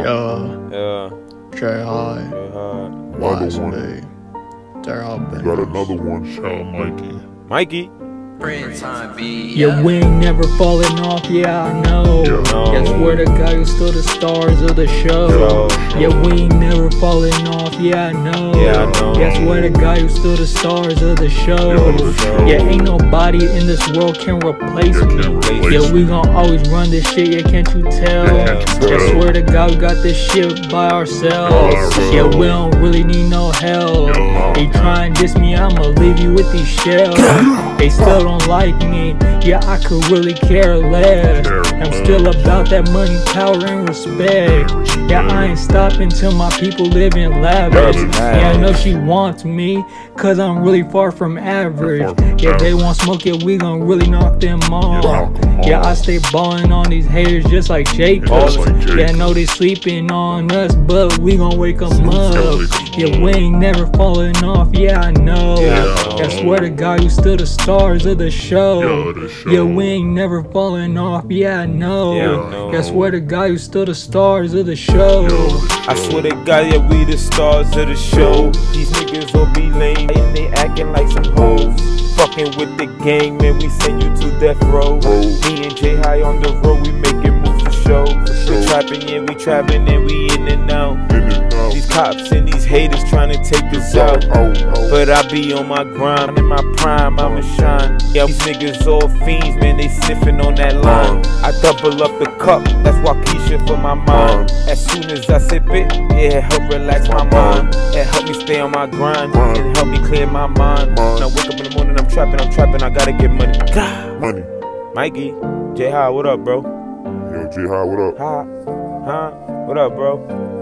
Yeah, Yeah, J High, J High. Wise one. Me. They're all We got another one. Shout Mikey. Mikey. Mikey. Yeah, we ain't never falling off, yeah, I know. Yeah. No. Guess we're the guy who's still the stars of the show. Yo. Yeah, we ain't never falling off, yeah, I know. Yeah, I know. Guess we're the guy who's still the stars of the show. Yeah, the show. Yeah, ain't nobody in this world can replace me. Yeah, we gon' always run this shit, yeah, can't you tell? Yeah, can't you Guess tell? we're the guy who got this shit by ourselves. ourselves. Yeah, we don't really need no help. They try and diss me, I'ma leave you with these shells. they still don't like me, yeah, I could really care less. I'm still about that money, power, and respect. Yeah, I ain't stopping till my people live in lavish. Yeah, I know she wants me, cause I'm really far from average. Yeah, they want smoke, yeah, we gon' really knock them off. Yeah. I stay ballin' on these haters just like Jacob. Yeah, I know they sleeping on us, but we gon' wake them up. Yeah, we ain't never falling off, yeah, I know. Yeah. I swear to God, you still the stars of the show. Yeah, the show. Yeah, we ain't never falling off, yeah, I know. Yeah, I know. I swear to God, you still the stars of the show. I swear to God, yeah, we the stars of the show. These niggas will be lame and they acting like some hoes. Fucking with the gang, man, we send you to death row. Me and J High on the road, we making moves for show. We trapping, yeah, we trapping and we in and out. In and out. These cops and these haters trying to take us out. But I be on my grind, in my prime, I'ma shine. Yeah, these niggas all fiends, man, they sniffing on that line. I double up the cup, that's Wockesha for my mind. As soon as I sip it, yeah, it help relax my mind. It help me stay on my grind, and help me clear my mind. When I wake up in the morning, I'm trapping, I'm trapping, I gotta get money. God. Money. Mikey, J High, what up, bro? Yo, J High, what up? Hi, huh? What up, bro?